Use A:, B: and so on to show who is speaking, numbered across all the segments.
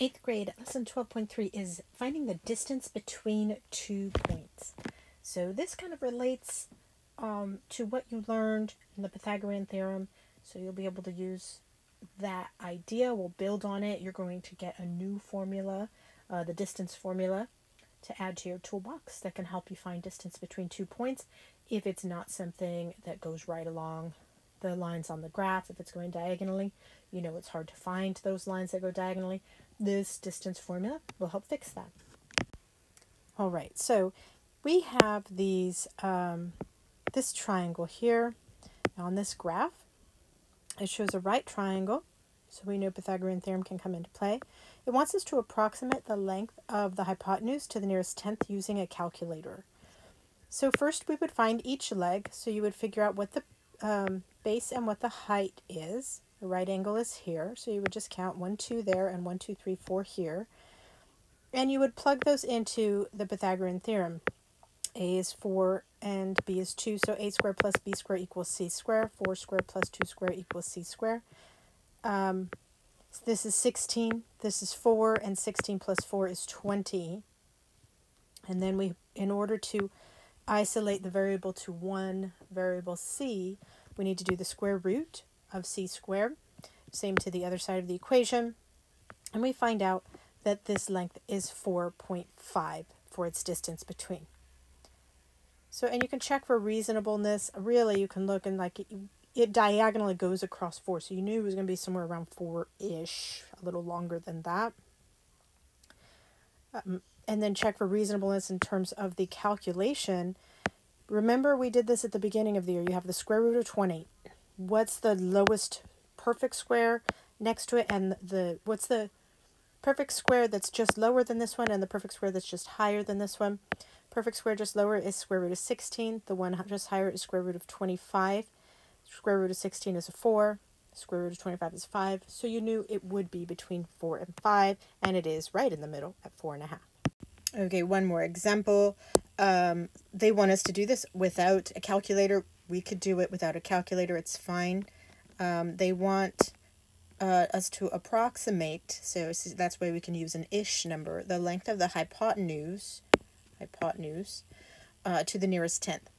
A: Eighth grade, lesson 12.3 is finding the distance between two points. So this kind of relates um, to what you learned in the Pythagorean theorem. So you'll be able to use that idea. We'll build on it. You're going to get a new formula, uh, the distance formula, to add to your toolbox that can help you find distance between two points if it's not something that goes right along the lines on the graph. If it's going diagonally, you know it's hard to find those lines that go diagonally. This distance formula will help fix that. All right, so we have these um, this triangle here on this graph. It shows a right triangle, so we know Pythagorean theorem can come into play. It wants us to approximate the length of the hypotenuse to the nearest tenth using a calculator. So first we would find each leg, so you would figure out what the um, base and what the height is. The right angle is here, so you would just count 1, 2 there and 1, 2, 3, 4 here. And you would plug those into the Pythagorean theorem. a is 4 and b is 2, so a squared plus b squared equals c squared. 4 squared plus 2 squared equals c squared. Um, this is 16, this is 4, and 16 plus 4 is 20. And then we, in order to isolate the variable to one variable c, we need to do the square root of c squared. Same to the other side of the equation. And we find out that this length is 4.5 for its distance between. So, and you can check for reasonableness. Really, you can look and like it, it diagonally goes across 4. So you knew it was going to be somewhere around 4-ish, a little longer than that. Um, and then check for reasonableness in terms of the calculation. Remember we did this at the beginning of the year. You have the square root of 20 what's the lowest perfect square next to it and the what's the perfect square that's just lower than this one and the perfect square that's just higher than this one. Perfect square just lower is square root of 16. The one just higher is square root of 25. Square root of 16 is a 4. Square root of 25 is 5. So you knew it would be between 4 and 5, and it is right in the middle at 4.5. Okay, one more example. Um, they want us to do this without a calculator we could do it without a calculator. It's fine. Um, they want uh, us to approximate, so that's why we can use an ish number, the length of the hypotenuse, hypotenuse uh, to the nearest tenth.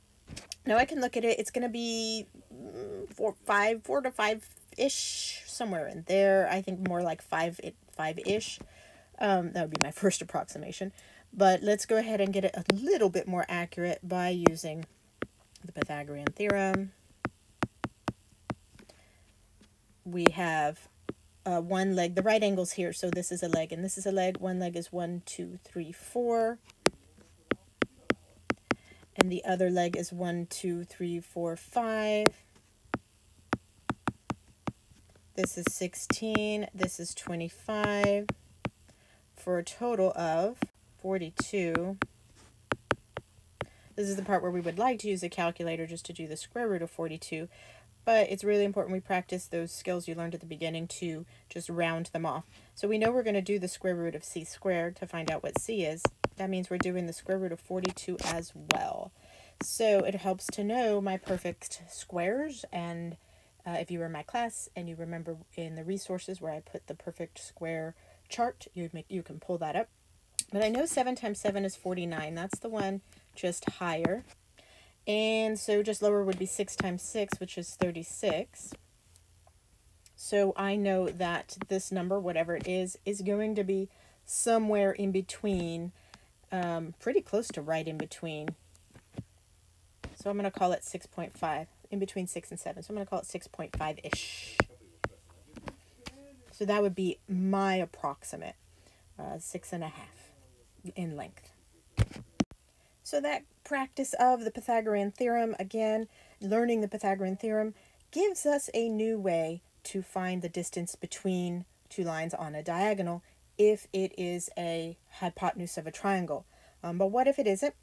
A: Now I can look at it. It's going to be mm, four, five, four to five ish, somewhere in there. I think more like five, five ish. Um, that would be my first approximation. But let's go ahead and get it a little bit more accurate by using the Pythagorean theorem. We have uh, one leg, the right angle's here, so this is a leg and this is a leg. One leg is one, two, three, four. And the other leg is one, two, three, four, five. This is 16. This is 25. For a total of 42. This is the part where we would like to use a calculator just to do the square root of 42, but it's really important we practice those skills you learned at the beginning to just round them off. So we know we're going to do the square root of c squared to find out what c is. That means we're doing the square root of 42 as well. So it helps to know my perfect squares and uh, if you were in my class and you remember in the resources where I put the perfect square chart, you make you can pull that up. But I know 7 times 7 is 49. That's the one just higher. And so just lower would be 6 times 6, which is 36. So I know that this number, whatever it is, is going to be somewhere in between, um, pretty close to right in between. So I'm going to call it 6.5, in between 6 and 7. So I'm going to call it 6.5-ish. So that would be my approximate, uh, six and a half in length. So that practice of the Pythagorean theorem, again, learning the Pythagorean theorem, gives us a new way to find the distance between two lines on a diagonal if it is a hypotenuse of a triangle. Um, but what if it isn't?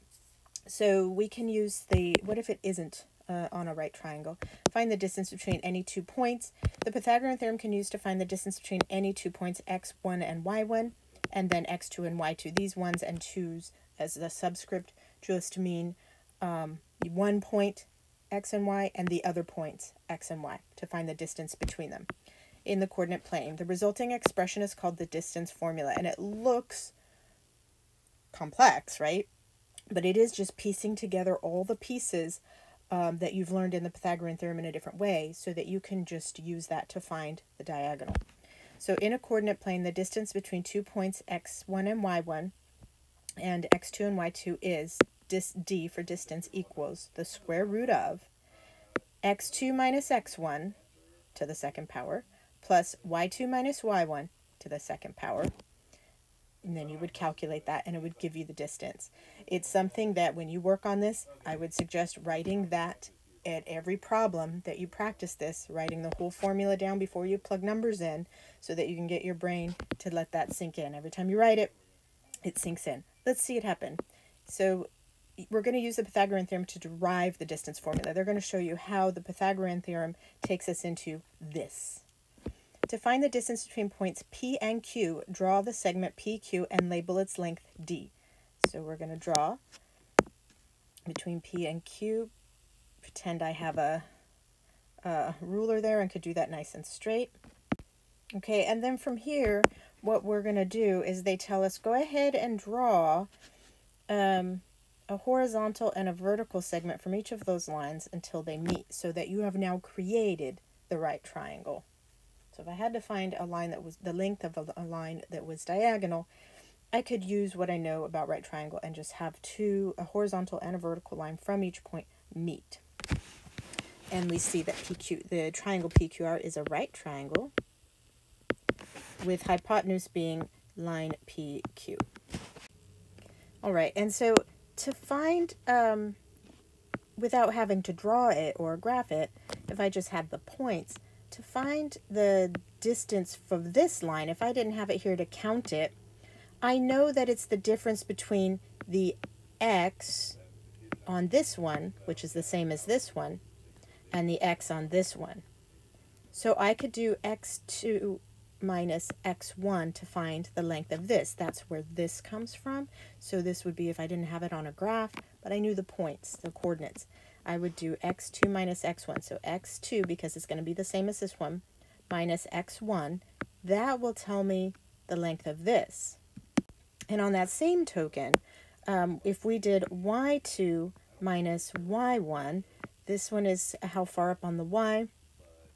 A: So we can use the, what if it isn't uh, on a right triangle? Find the distance between any two points. The Pythagorean theorem can use to find the distance between any two points x1 and y1, and then x2 and y2. These ones and twos as the subscript just to mean um, one point x and y and the other points x and y to find the distance between them. in the coordinate plane. The resulting expression is called the distance formula, and it looks complex, right? But it is just piecing together all the pieces um, that you've learned in the Pythagorean theorem in a different way so that you can just use that to find the diagonal. So in a coordinate plane, the distance between two points x1 and y1 and x2 and y2 is dis d for distance equals the square root of x2 minus x1 to the second power plus y2 minus y1 to the second power. And then you would calculate that and it would give you the distance. It's something that when you work on this, I would suggest writing that at every problem that you practice this, writing the whole formula down before you plug numbers in so that you can get your brain to let that sink in. Every time you write it, it sinks in. Let's see it happen. So we're going to use the Pythagorean theorem to derive the distance formula. They're going to show you how the Pythagorean theorem takes us into this. To find the distance between points P and Q, draw the segment PQ and label its length D. So we're going to draw between P and Q. Pretend I have a, a ruler there and could do that nice and straight. Okay, and then from here, what we're going to do is they tell us go ahead and draw um, a horizontal and a vertical segment from each of those lines until they meet so that you have now created the right triangle. So if I had to find a line that was the length of a, a line that was diagonal, I could use what I know about right triangle and just have two, a horizontal and a vertical line from each point meet. And we see that PQ, the triangle PQR is a right triangle with hypotenuse being line PQ. All right, and so to find, um, without having to draw it or graph it, if I just had the points, to find the distance from this line, if I didn't have it here to count it, I know that it's the difference between the x on this one, which is the same as this one, and the x on this one. So I could do x2 minus x1 to find the length of this. That's where this comes from. So this would be if I didn't have it on a graph, but I knew the points, the coordinates. I would do x2 minus x1. So x2, because it's going to be the same as this one, minus x1. That will tell me the length of this. And on that same token, um, if we did y2 minus y1, this one is how far up on the y,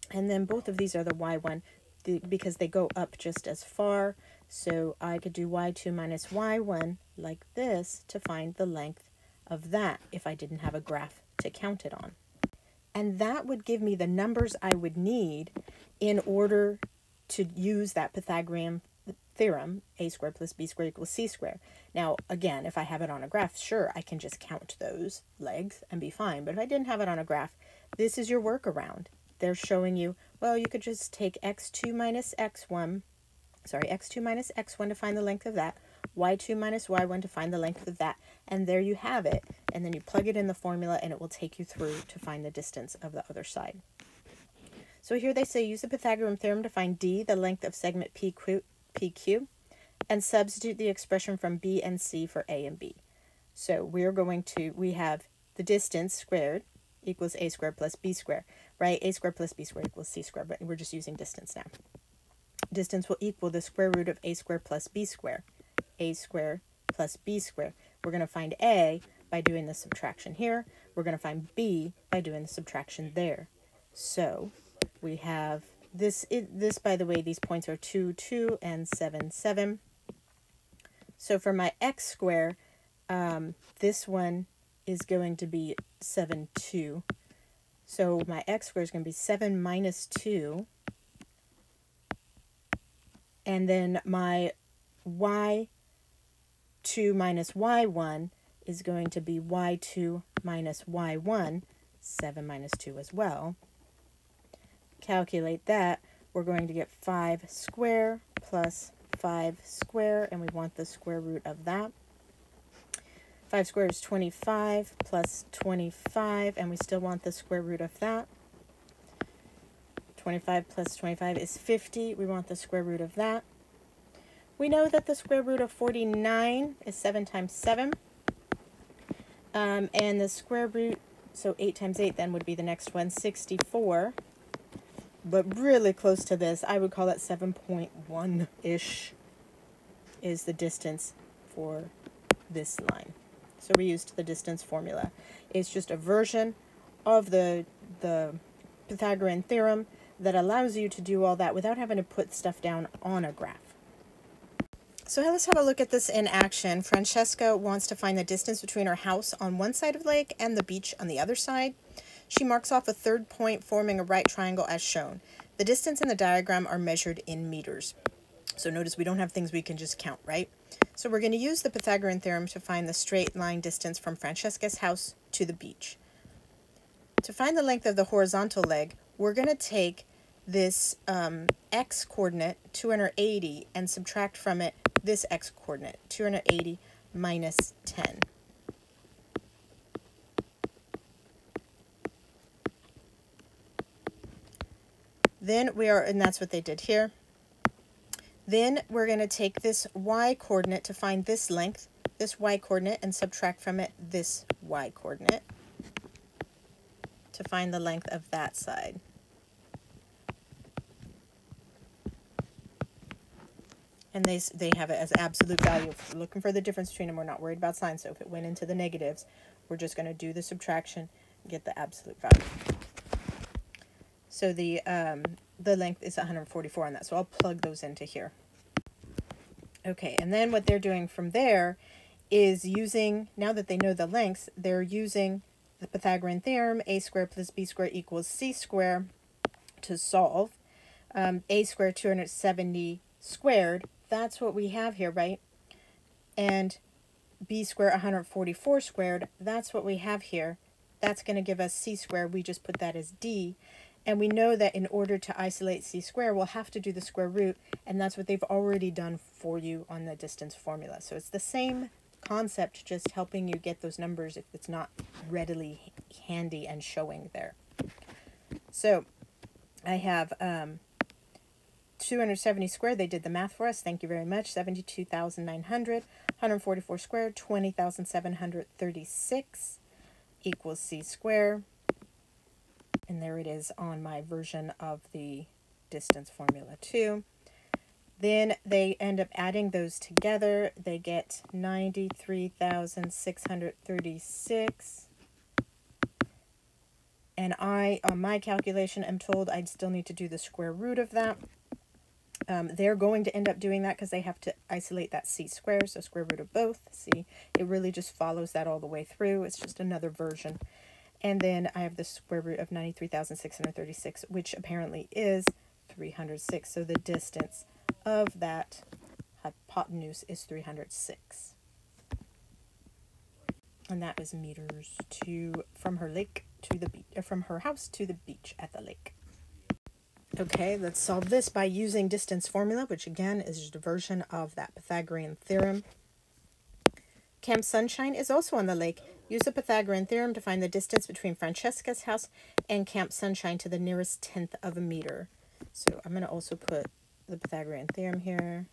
A: and then both of these are the y1 the, because they go up just as far. So I could do y2 minus y1 like this to find the length of that if I didn't have a graph to count it on. And that would give me the numbers I would need in order to use that Pythagorean theorem, a squared plus b squared equals c squared. Now, again, if I have it on a graph, sure, I can just count those legs and be fine. But if I didn't have it on a graph, this is your workaround. They're showing you well, you could just take x2 minus x1, sorry, x2 minus x1 to find the length of that, y2 minus y1 to find the length of that, and there you have it. And then you plug it in the formula and it will take you through to find the distance of the other side. So here they say use the Pythagorean theorem to find d, the length of segment PQ, PQ, and substitute the expression from b and c for a and b. So we're going to, we have the distance squared equals a squared plus b squared right? a squared plus b squared equals c squared, but we're just using distance now. Distance will equal the square root of a squared plus b squared. a squared plus b squared. We're going to find a by doing the subtraction here. We're going to find b by doing the subtraction there. So we have this, it, this by the way, these points are 2, 2, and 7, 7. So for my x squared, um, this one is going to be 7, 2. So my x squared is going to be 7 minus 2. And then my y2 minus y1 is going to be y2 minus y1, 7 minus 2 as well. Calculate that. We're going to get 5 square plus 5 square, and we want the square root of that. 5 squared is 25 plus 25, and we still want the square root of that. 25 plus 25 is 50. We want the square root of that. We know that the square root of 49 is 7 times 7. Um, and the square root, so 8 times 8 then would be the next one, 64. but really close to this. I would call it 7.1-ish is the distance for this line. So we used the distance formula. It's just a version of the, the Pythagorean theorem that allows you to do all that without having to put stuff down on a graph. So let's have a look at this in action. Francesca wants to find the distance between her house on one side of the lake and the beach on the other side. She marks off a third point forming a right triangle as shown. The distance in the diagram are measured in meters. So notice we don't have things we can just count, right? So we're going to use the Pythagorean theorem to find the straight line distance from Francesca's house to the beach. To find the length of the horizontal leg, we're going to take this um, x coordinate, 280, and subtract from it this x coordinate, 280 minus 10. Then we are, and that's what they did here. Then we're going to take this y coordinate to find this length, this y coordinate, and subtract from it this y coordinate to find the length of that side. and they, they have it as absolute value. If we're looking for the difference between them, we're not worried about signs. So if it went into the negatives, we're just going to do the subtraction and get the absolute value. So the, um, the length is 144 on that. So I'll plug those into here. Okay, and then what they're doing from there is using, now that they know the lengths, they're using the Pythagorean theorem, a squared plus b squared equals c squared, to solve. Um, a squared 270 squared that's what we have here, right? And b squared 144 squared, that's what we have here. That's going to give us c squared. We just put that as d. And we know that in order to isolate c squared, we'll have to do the square root, and that's what they've already done for you on the distance formula. So it's the same concept, just helping you get those numbers if it's not readily handy and showing there. So I have um, 270 squared, they did the math for us. Thank you very much. 72,900. 144 squared, 20,736 equals c squared. And there it is on my version of the distance formula too. Then they end up adding those together. They get 93,636. And I, on my calculation, am told I'd still need to do the square root of that. Um, they're going to end up doing that because they have to isolate that c squared, so square root of both. See, it really just follows that all the way through. It's just another version. And then I have the square root of 93,636, which apparently is 306. So the distance of that hypotenuse is 306. And that is meters to from her lake to the beach, uh, from her house to the beach at the lake. Okay, let's solve this by using distance formula, which again is just a version of that Pythagorean theorem. Camp Sunshine is also on the lake. Use the Pythagorean theorem to find the distance between Francesca's house and Camp Sunshine to the nearest tenth of a meter. So I'm going to also put the Pythagorean theorem here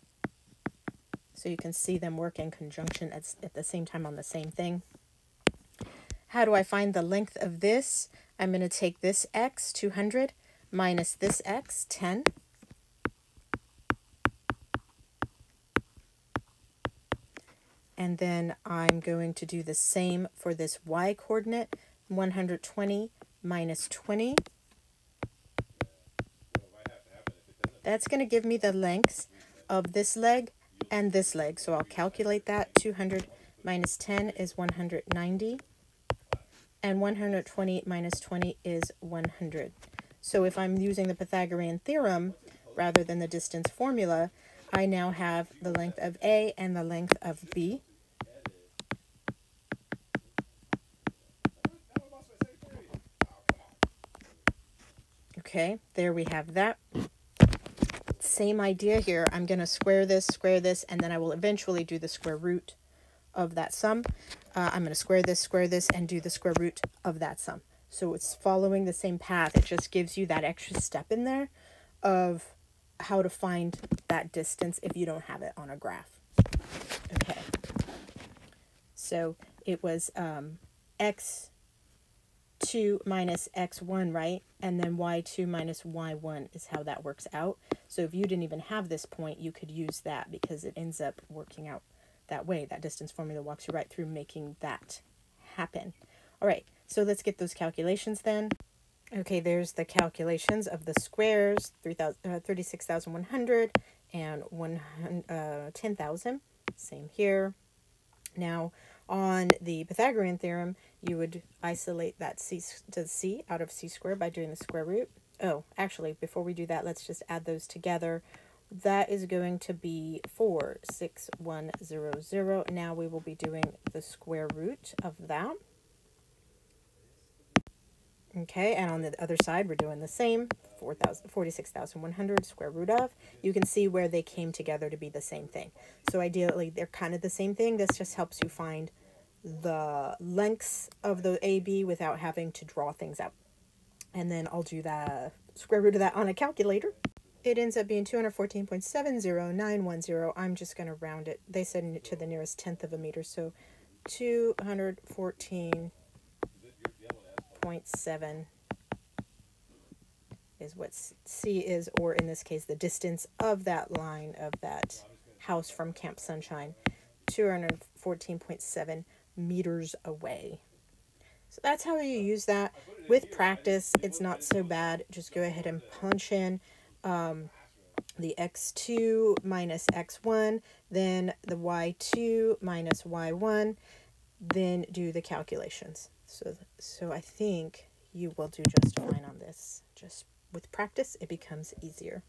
A: so you can see them work in conjunction at, at the same time on the same thing. How do I find the length of this? I'm going to take this x, 200, minus this x, 10. And then I'm going to do the same for this y coordinate, 120 minus 20. That's going to give me the lengths of this leg and this leg. So I'll calculate that. 200 minus 10 is 190. And 120 minus 20 is 100. So if I'm using the Pythagorean theorem rather than the distance formula, I now have the length of A and the length of B. Okay, there we have that. Same idea here. I'm going to square this, square this, and then I will eventually do the square root of that sum. Uh, I'm going to square this, square this, and do the square root of that sum. So it's following the same path. It just gives you that extra step in there of how to find that distance if you don't have it on a graph. Okay. So it was um, x x2 minus x1, right? And then y2 minus y1 is how that works out. So if you didn't even have this point, you could use that because it ends up working out that way. That distance formula walks you right through making that happen. All right, so let's get those calculations then. Okay, there's the calculations of the squares, 3, uh, 36,100 and 1, uh, 10,000. Same here. Now, on the Pythagorean theorem, you would isolate that c to c out of c squared by doing the square root. Oh, actually, before we do that, let's just add those together. That is going to be 46100. Now we will be doing the square root of that. Okay, and on the other side, we're doing the same, 46,100 square root of. You can see where they came together to be the same thing. So ideally, they're kind of the same thing. This just helps you find the lengths of the AB without having to draw things out. And then I'll do the square root of that on a calculator. It ends up being 214.70910. I'm just going to round it. They said it to the nearest tenth of a meter, so 214 0.7 is what C is, or in this case, the distance of that line of that house from Camp Sunshine, 214.7 meters away. So that's how you use that. With practice, it's not so bad. Just go ahead and punch in um, the x2 minus x1, then the y2 minus y1, then do the calculations. So, so I think you will do just fine on this. Just with practice, it becomes easier.